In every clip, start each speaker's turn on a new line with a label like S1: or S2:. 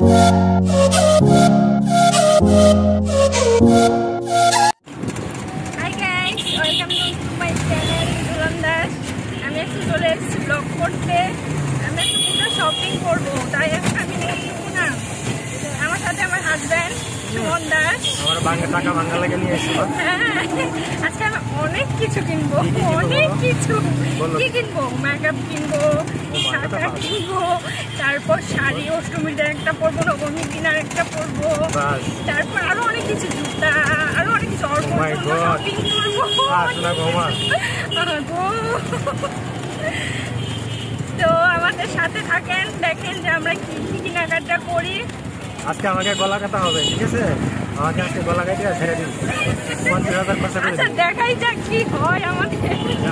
S1: Música Suman Das
S2: আমার বাংলা টাকা বাংলা লাগে নিয়ে এসেছিল
S1: হ্যাঁ, আজকে আমি অনেক কিছু কিনবো? অনেক কিছু কি কিনবো মেকআপ কিনবো কিনবো তারপর শাড়ি অষ্টমীর একটা পরবো নবমীর দিনার একটা পরবো। তারপর আরও অনেক কিছু জুতা আরও অনেক কিছু
S2: Oh
S1: শপিং করব। তো আমাদের সাথে থাকেন দেখেন যে আমরা কি কি কেনাকাটা করি।
S2: আজকে আমাকে গলা কাটা হবে ঠিক আছে? আমাকে আজকে গলা কাটিয়ে ছেড়ে দিন। পঞ্চাশ হাজার খরচা করে
S1: আচ্ছা দেখাই যাক কি হয় আমাদের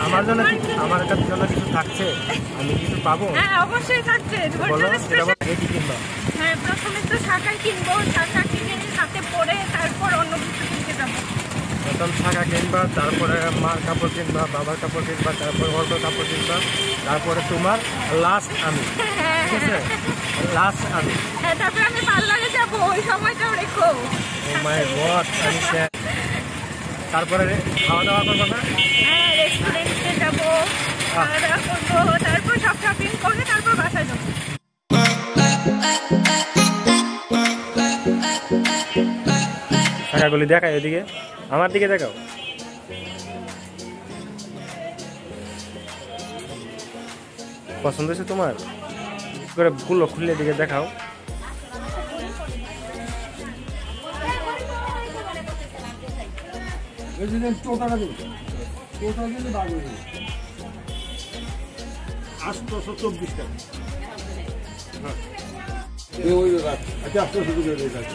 S2: আমার জন্য আমার কাছে জন্য কিছু থাকছে। আমি কিছু পাবো?
S1: হ্যাঁ অবশ্যই থাকছে।
S2: বলো
S1: জন্য
S2: সেটা বলো, কিনবা
S1: হ্যাঁ প্রথমে তো কিনবো শাখা কিনে হাতে পরে তারপর অন্য কিছু কিনতে যাব
S2: প্রথম শাখা কিনবা তারপরে মার কাপড় কিনবা বাবার কাপড় কিনবা তারপরে অল্প কাপড় কিনবা তারপরে তোমার লাস্ট আমি ঠিক আছে? লাস্ট আমি।
S1: হ্যাঁ আমি পার্লারে যাব ওই সময়টাও রেখো।
S2: মাই গড আমি তারপরে খাওয়া দাওয়া করব না?
S1: হ্যাঁ রেস্টুরেন্টে যাব খাওয়া দাওয়া করব তারপর সব শপিং করে তারপর বাসায় যাব।
S2: শাখাগুলি দেখায় এদিকে। আমার দিকে দেখাও। পছন্দ হয়েছে তোমার? করে গুলো খুললে দিকে দেখাও।
S3: আটশোশো চব্বিশ টাকা।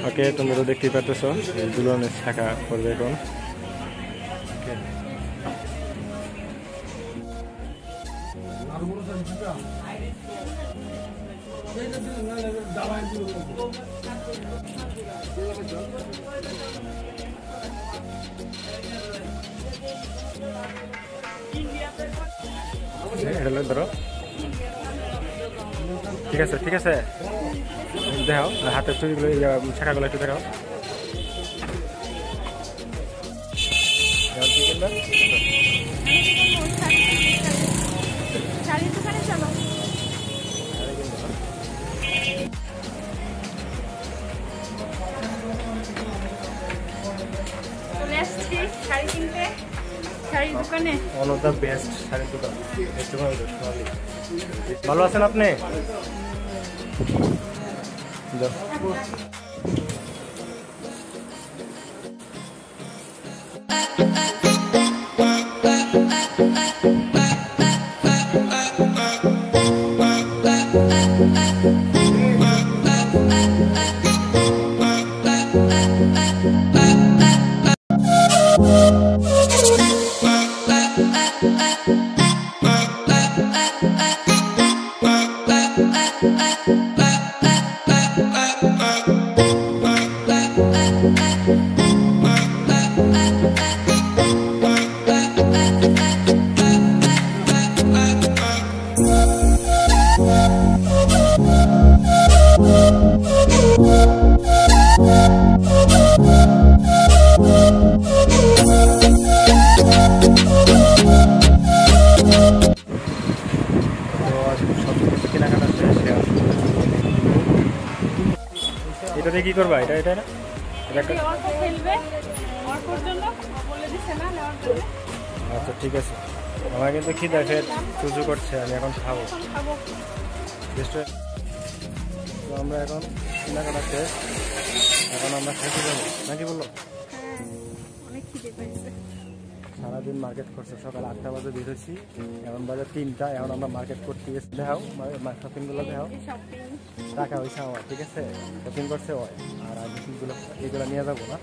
S2: ওকে তোমরা তো দেখতেই পাচ্ছ দুলনের শাখা করবে এখন। ধরো। ঠিক আছে ঠিক আছে। দেখাও হাতের চুরিগুলো এই শাখাগুলো একটু দেখাও।
S1: শাড়ি কিনতে দোকানে।
S2: Best শাড়ির দোকান। ভালো আছেন আপনি? যাও। এটা দিয়ে কি করবা? এটা এটা না? এটা একটা-
S1: অল্প ফেলবে অল্পর জন্য বলে দিছে না নেওয়ার জন্য
S2: আচ্ছা ঠিক আছে। আমার কিন্তু খিদা ফের চুজু করছে আমি এখন খাব। তো আমরা এখন কেনাকাটা শেষ। এখন আমরা খেতে যাব। নাকি বলল
S1: অনেক খিদে পেয়েছে।
S2: সারাদিন মার্কেট করছে। সকাল আটটা বাজে বেরোছি এখন বাজে তিনটা। এখন আমরা মার্কেট করতে গেছি। দেখাও শপিংগুলো দেখাও। টাকা হয়েছে আমার ঠিক আছে? শপিং করছে ওই। আর আমি এগুলো নিয়ে যাব না।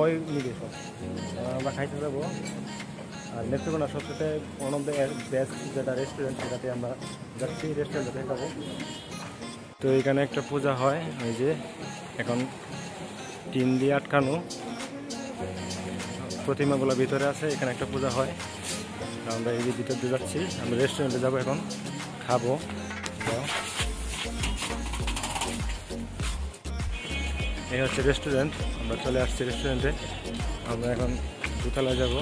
S2: ওই নিবে সব। আমরা খাইতে যাব। আর নেত্রকোনা সবচেয়ে ওয়ান অফ দ্য বেস্ট যেটা রেস্টুরেন্ট সেটাতে আমরা যাচ্ছি। রেস্টুরেন্টে খাব তো এখানে একটা পূজা হয়। ওই যে এখন টিন দিয়ে আটকানো। প্রতিমাগুলো ভিতরে আছে, এখানে একটা পূজা হয়। আমরা এই যে ভিতর দিয়ে যাচ্ছি, আমরা রেস্টুরেন্টে যাব এখন, খাব এই হচ্ছে রেস্টুরেন্ট আমরা চলে আসছি রেস্টুরেন্টে আমরা এখন দুতলায় যাব।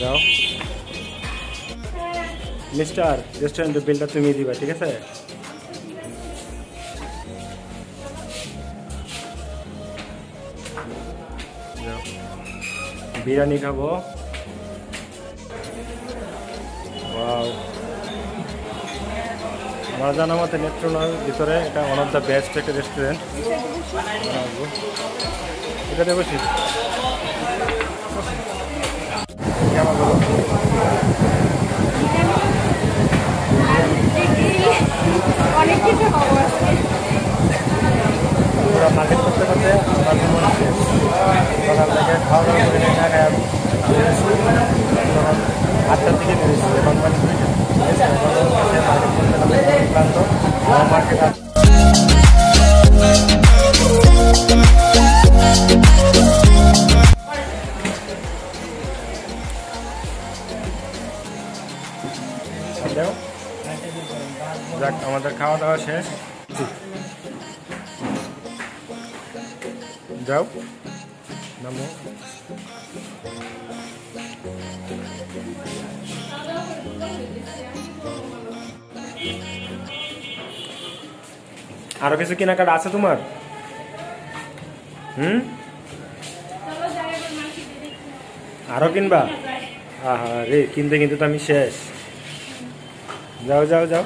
S2: যাও। মিস্টার রেস্টুরেন্টের বিলটা তুমি দিবা, ঠিক আছে? বিরিয়ানি খাব. আমার জানা মতে নেত্রনার ভিতরে এটা ওয়ান অফ দ্য বেস্ট একটা রেস্টুরেন্ট এটাতে বসি
S1: অনেক কিছু
S2: খাওয়া যাও। নামো। আরও কিছু কেনাকাটা আছে তোমার? হুম? আরও কিনবা? আহা রে কিনতে কিনতে তো আমি শেষ। যাও যাও যাও।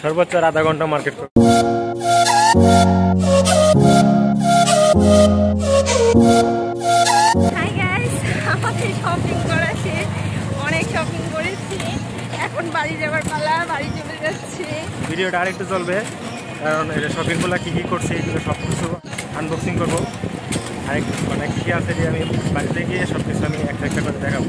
S2: সর্বোচ্চ আর আধা ঘণ্টা মার্কেট করো
S1: হাই গাইস আমাদের শপিং করা শেষ। অনেক শপিং করেছি। এখন বাড়ি যাবার পালা বাড়ি চলে যাচ্ছি।
S2: ভিডিওটা আরেকটু চলবে কারণ এটা শপিংগুলো কী কী করছে এগুলো সব কিছু আনবক্সিং করব। আরেক মানে কী কী আছে যে আমি বাড়িতে গিয়ে সব কিছু আমি একটা একটা করে দেখাবো।